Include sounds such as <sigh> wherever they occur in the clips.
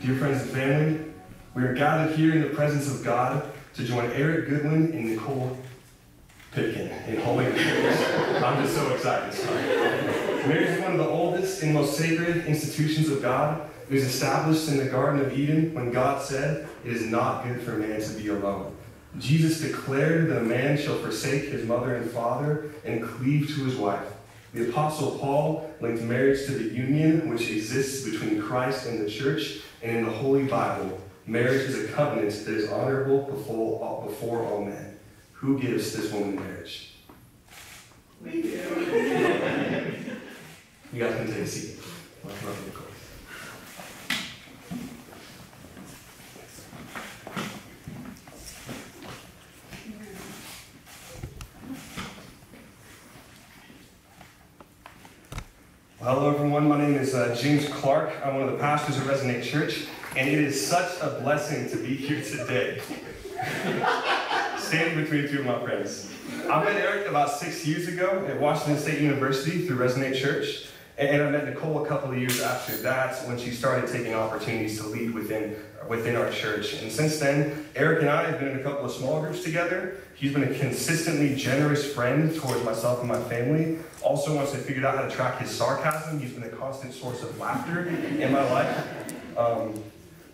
Dear friends and family, we are gathered here in the presence of God to join Eric Goodwin and Nicole Pitkin in holy marriage. I'm just so excited. Marriage is one of the oldest and most sacred institutions of God. It was established in the Garden of Eden when God said, It is not good for man to be alone. Jesus declared that a man shall forsake his mother and father and cleave to his wife. The Apostle Paul linked marriage to the union which exists between Christ and the church, and in the Holy Bible, marriage is a covenant that is honorable before all, before all men. Who gives this woman marriage? We do. you guys can take a seat. Welcome up, Nicole. Well, hello, everyone. My name is uh, James Clark. I'm one of the pastors of Resonate Church, and it is such a blessing to be here today. <laughs> Standing between two of my friends. I met Eric about six years ago at Washington State University through Resonate Church, and I met Nicole a couple of years after that when she started taking opportunities to lead within, within our church. And since then, Eric and I have been in a couple of small groups together. He's been a consistently generous friend towards myself and my family. Also, once I figured out how to track his sarcasm, he's been a constant source of laughter in my life. Um,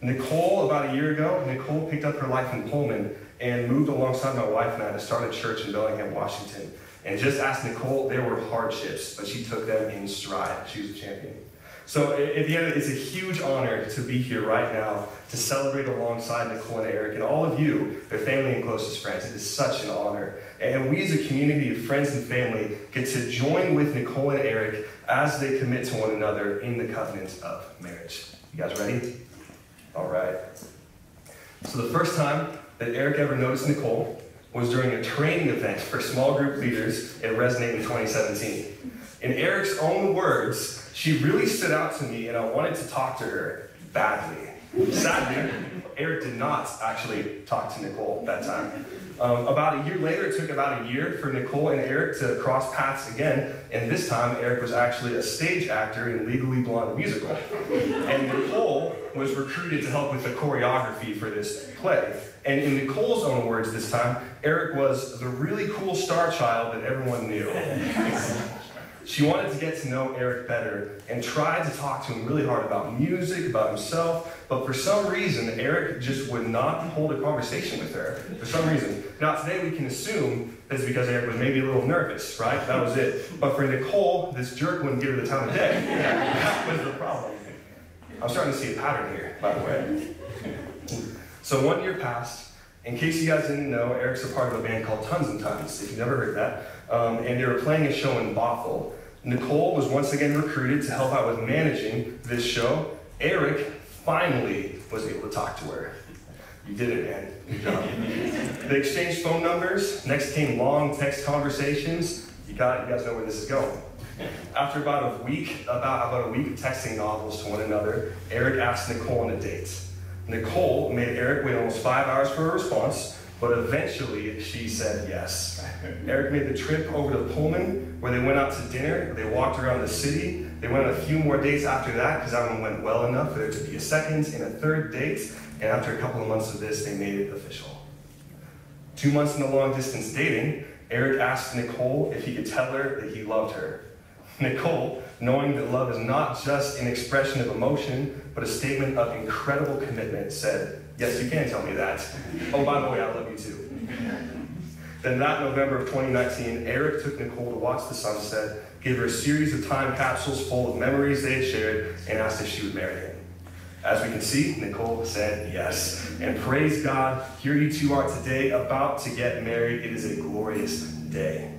Nicole, about a year ago, Nicole picked up her life in Pullman and moved alongside my wife and I to start a church in Bellingham, Washington. And just ask Nicole, there were hardships, but she took them in stride. She was a champion. So at the end, it's a huge honor to be here right now to celebrate alongside Nicole and Eric and all of you, their family and closest friends. It is such an honor. And we as a community of friends and family get to join with Nicole and Eric as they commit to one another in the covenant of marriage. You guys ready? All right. So the first time that Eric ever noticed Nicole was during a training event for small group leaders at Resonate in 2017. In Eric's own words, she really stood out to me and I wanted to talk to her badly. Sadly, Eric did not actually talk to Nicole that time. Um, about a year later, it took about a year for Nicole and Eric to cross paths again, and this time Eric was actually a stage actor in Legally Blonde musical. And Nicole was recruited to help with the choreography for this play. And in Nicole's own words this time, Eric was the really cool star child that everyone knew. <laughs> She wanted to get to know Eric better and tried to talk to him really hard about music, about himself, but for some reason, Eric just would not hold a conversation with her. For some reason. Now, today we can assume it's because Eric was maybe a little nervous, right? That was it. But for Nicole, this jerk wouldn't give her the time of day. <laughs> That was the problem. I'm starting to see a pattern here, by the way. So one year passed. In case you guys didn't know, Eric's a part of a band called Tons and Tons, if you've never heard that. Um, and they were playing a show in Bothell. Nicole was once again recruited to help out with managing this show. Eric finally was able to talk to her. You did it, man. Good job. <laughs> they exchanged phone numbers. Next came long text conversations. You got, you guys know where this is going. After about a week, about, about a week of texting novels to one another, Eric asked Nicole on a date. Nicole made Eric wait almost five hours for a response, but eventually she said yes. Eric made the trip over to Pullman, where they went out to dinner. They walked around the city. They went on a few more dates after that, because that one went well enough for there to be a second and a third date. And after a couple of months of this, they made it official. Two months into long distance dating, Eric asked Nicole if he could tell her that he loved her. Nicole, knowing that love is not just an expression of emotion, but a statement of incredible commitment, said, Yes, you can tell me that. Oh, by the way, I love you too. Then that November of 2019, Eric took Nicole to watch the sunset, gave her a series of time capsules full of memories they had shared, and asked if she would marry him. As we can see, Nicole said yes. And praise God, here you two are today about to get married. It is a glorious day.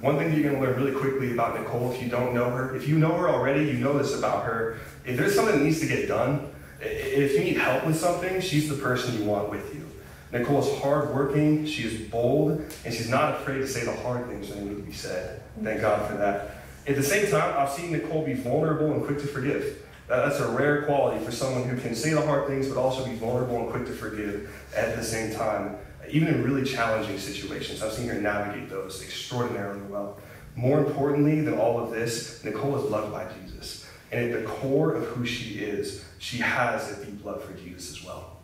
One thing you're going to learn really quickly about Nicole, if you don't know her, if you know her already, you know this about her. If there's something that needs to get done, if you need help with something, she's the person you want with you. Nicole is hardworking, she is bold, and she's not afraid to say the hard things they need to be said. Thank God for that. At the same time, I've seen Nicole be vulnerable and quick to forgive. That's a rare quality for someone who can say the hard things, but also be vulnerable and quick to forgive at the same time, even in really challenging situations. I've seen her navigate those extraordinarily well. More importantly than all of this, Nicole is loved by Jesus. And at the core of who she is, she has a deep love for Jesus as well.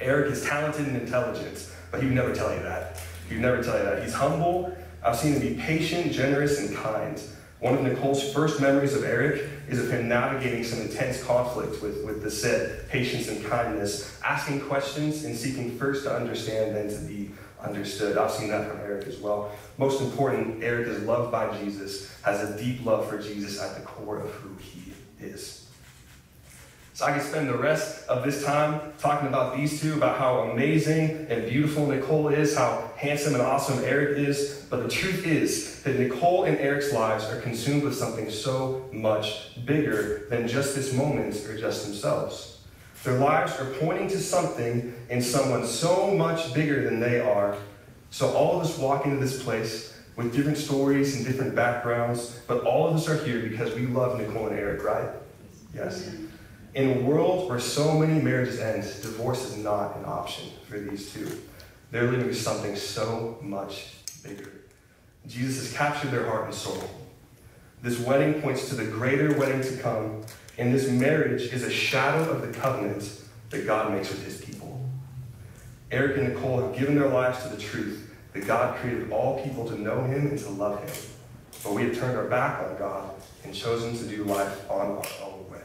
Eric is talented and intelligent, but he would never tell you that. He would never tell you that. He's humble. I've seen him be patient, generous, and kind. One of Nicole's first memories of Eric is of him navigating some intense conflict with, with the said patience and kindness, asking questions and seeking first to understand, then to be understood. I've seen that from Eric as well. Most important, Eric is loved by Jesus, has a deep love for Jesus at the core of who he is. So I could spend the rest of this time talking about these two, about how amazing and beautiful Nicole is, how handsome and awesome Eric is. But the truth is that Nicole and Eric's lives are consumed with something so much bigger than just this moment or just themselves. Their lives are pointing to something in someone so much bigger than they are. So all of us walk into this place with different stories and different backgrounds, but all of us are here because we love Nicole and Eric, right? Yes. In a world where so many marriages end, divorce is not an option for these two. They're living with something so much bigger. Jesus has captured their heart and soul. This wedding points to the greater wedding to come, and this marriage is a shadow of the covenant that God makes with his people. Eric and Nicole have given their lives to the truth that God created all people to know him and to love him. But we have turned our back on God and chosen to do life on our own way.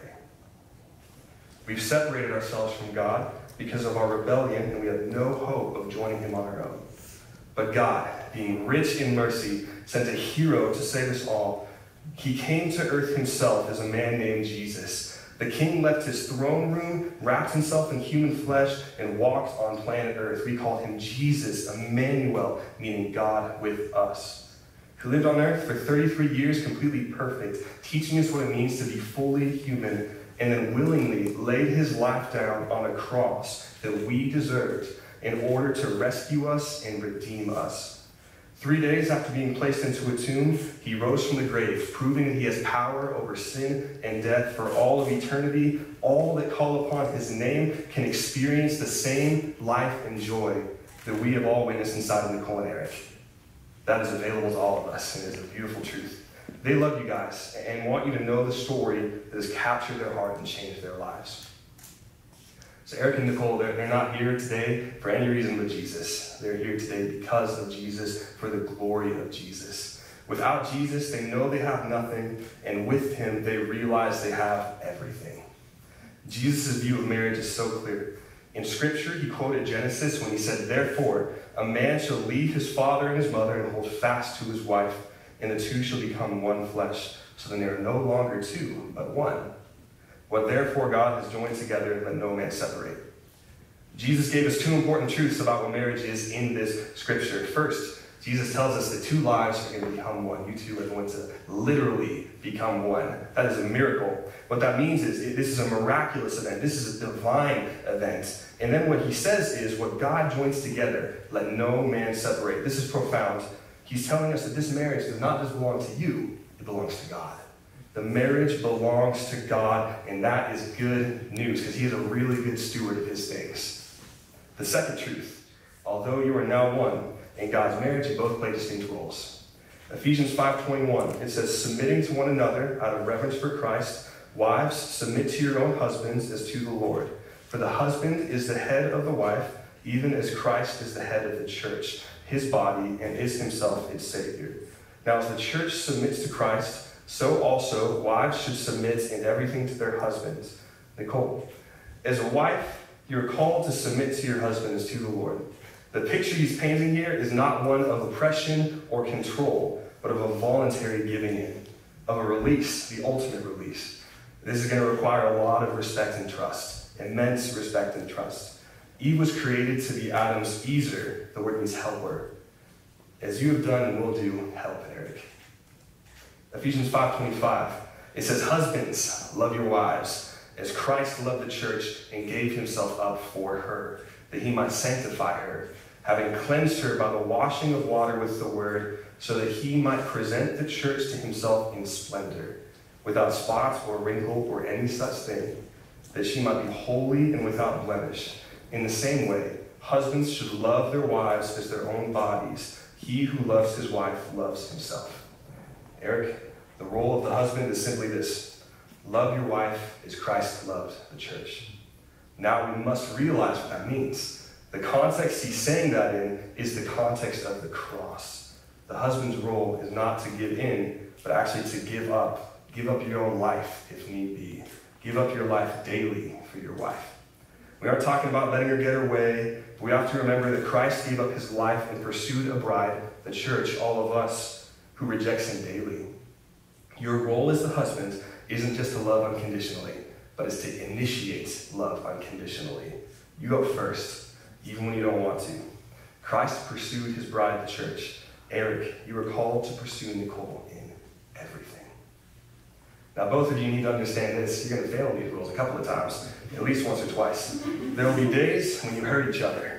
We've separated ourselves from God because of our rebellion, and we have no hope of joining Him on our own. But God, being rich in mercy, sent a hero to save us all. He came to earth Himself as a man named Jesus. The king left his throne room, wrapped himself in human flesh, and walked on planet Earth. We call him Jesus, Emmanuel, meaning God with us. Who lived on earth for 33 years completely perfect, teaching us what it means to be fully human and then willingly laid his life down on a cross that we deserved in order to rescue us and redeem us. Three days after being placed into a tomb, he rose from the grave, proving that he has power over sin and death for all of eternity. All that call upon his name can experience the same life and joy that we have all witnessed inside of Nicole and Eric. That is available to all of us, and it is a beautiful truth. They love you guys and want you to know the story that has captured their heart and changed their lives. So, Eric and Nicole, they're, they're not here today for any reason but Jesus. They're here today because of Jesus, for the glory of Jesus. Without Jesus, they know they have nothing, and with him, they realize they have everything. Jesus' view of marriage is so clear. In Scripture, he quoted Genesis when he said, Therefore, a man shall leave his father and his mother and hold fast to his wife, and the two shall become one flesh. So then they are no longer two, but one. What therefore God has joined together, let no man separate. Jesus gave us two important truths about what marriage is in this scripture. First, Jesus tells us that two lives are going to become one. You two are going to literally become one. That is a miracle. What that means is this is a miraculous event. This is a divine event. And then what he says is what God joins together, let no man separate. This is profound. He's telling us that this marriage does not just belong to you, it belongs to God. The marriage belongs to God, and that is good news because He is a really good steward of His things. The second truth although you are now one, in God's marriage, you both play distinct roles. Ephesians 5:21, it says, submitting to one another out of reverence for Christ, wives, submit to your own husbands as to the Lord. For the husband is the head of the wife, even as Christ is the head of the church, his body, and is himself its Savior. Now, as the church submits to Christ, so also wives should submit in everything to their husbands. Nicole, as a wife, you're called to submit to your husband as to the Lord. The picture he's painting here is not one of oppression or control, but of a voluntary giving in, of a release, the ultimate release. This is going to require a lot of respect and trust, immense respect and trust. Eve was created to be Adam's ezer, the word means helper. As you have done and will do, help Eric. Ephesians 5.25, it says, Husbands, love your wives, as Christ loved the church and gave himself up for her, that he might sanctify her, having cleansed her by the washing of water with the word, so that he might present the church to himself in splendor, without spot or wrinkle or any such thing, that she might be holy and without blemish. In the same way, husbands should love their wives as their own bodies. He who loves his wife loves himself. Eric, the role of the husband is simply this love your wife as Christ loved the church. Now we must realize what that means. The context he's saying that in is the context of the cross. The husband's role is not to give in, but actually to give up. Give up your own life if need be. Give up your life daily for your wife. We aren't talking about letting her get her way. But we have to remember that Christ gave up his life and pursued a bride, the church, all of us, who rejects him daily. Your role as the husband isn't just to love unconditionally, but is to initiate love unconditionally. You go first, even when you don't want to. Christ pursued his bride, the church. Eric, you are called to pursue Nicole in everything. Now, both of you need to understand this. You're going to fail these rules a couple of times, at least once or twice. There will be days when you hurt each other.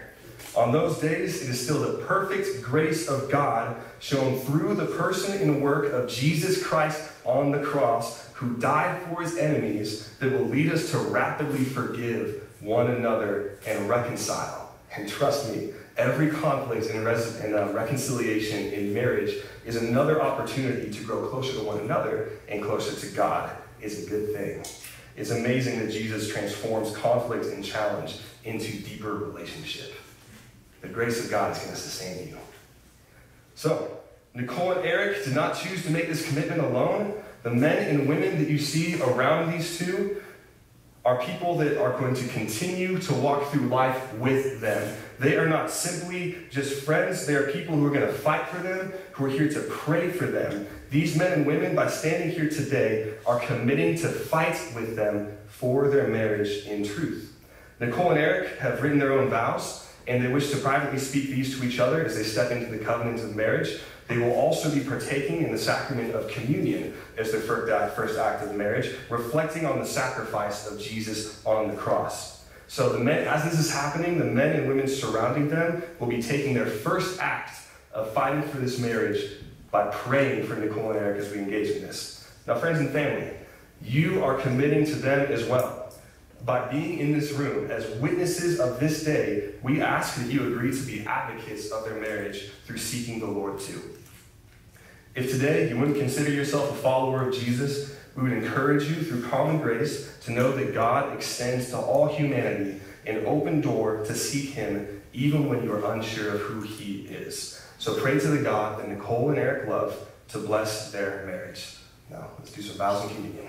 On those days, it is still the perfect grace of God shown through the person and work of Jesus Christ on the cross, who died for his enemies, that will lead us to rapidly forgive one another and reconcile. And trust me, every conflict and, res- and uh, reconciliation in marriage is another opportunity to grow closer to one another and closer to God. Is a good thing. It's amazing that Jesus transforms conflict and challenge into deeper relationship. The grace of God is going to sustain you. So, Nicole and Eric did not choose to make this commitment alone. The men and women that you see around these two are people that are going to continue to walk through life with them. They are not simply just friends, they are people who are going to fight for them, who are here to pray for them. These men and women, by standing here today, are committing to fight with them for their marriage in truth. Nicole and Eric have written their own vows, and they wish to privately speak these to each other as they step into the covenant of marriage. They will also be partaking in the sacrament of communion as their first act, uh, first act of marriage, reflecting on the sacrifice of Jesus on the cross. So the men, as this is happening, the men and women surrounding them will be taking their first act of fighting for this marriage by praying for Nicole and Eric as we engage in this. Now, friends and family, you are committing to them as well. By being in this room as witnesses of this day, we ask that you agree to be advocates of their marriage through seeking the Lord too. If today you wouldn't consider yourself a follower of Jesus, we would encourage you through common grace to know that God extends to all humanity an open door to seek Him even when you are unsure of who He is. So pray to the God that Nicole and Eric love to bless their marriage. Now, let's do some vows and communion.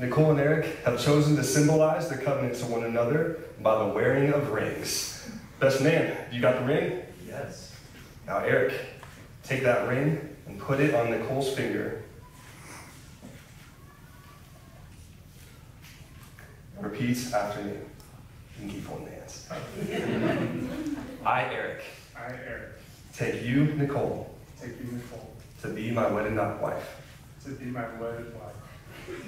Nicole and Eric have chosen to symbolize their covenant to one another by the wearing of rings. Best man, you got the ring? Yes. Now, Eric, take that ring and put it on Nicole's finger. Repeat after me. You can keep holding hands. I, Eric, I, Eric, take you, Nicole, take you, Nicole, to be my wedded wife. to be my wedded wife.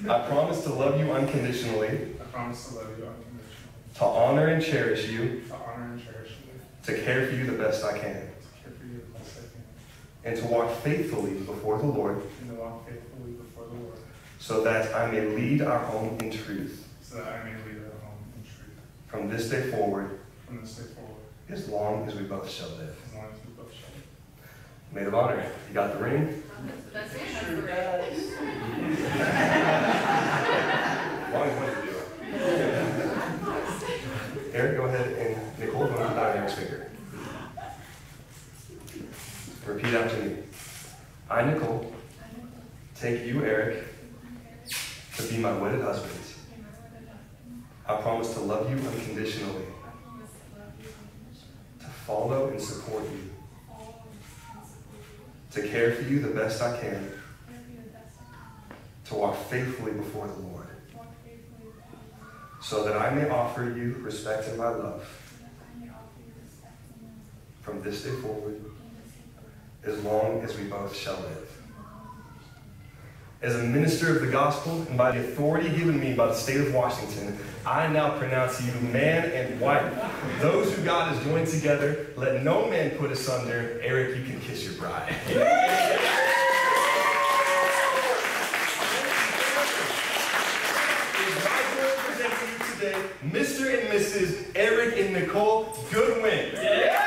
I promise to love you unconditionally, I promise to love you unconditionally, to honor and cherish you, to honor and cherish you, to care for you the best I can, to care for you the best I can, and to walk faithfully before the Lord. And to walk faithfully before the Lord, so that I may lead our home in truth. So that I may lead our home in truth. From this day forward. From this day forward, as long as we both shall live. as long as we. Maid of honor, you got the ring? That's it. That's the ring. As long as do. Eric, go ahead and Nicole, go that on Eric's finger. Repeat after me. I, Nicole, take you, Eric, to be my wedded husband. I promise to love you unconditionally, to follow and support you, to care for you the best I can, to walk faithfully before the Lord, so that I may offer you respect and my love. From this day forward, as long as we both shall live. As a minister of the gospel and by the authority given me by the state of Washington, I now pronounce you man and wife. Those who God has joined together, let no man put asunder. Eric, you can kiss your bride. Mr. and Mrs. Eric and Nicole Goodwin. Friends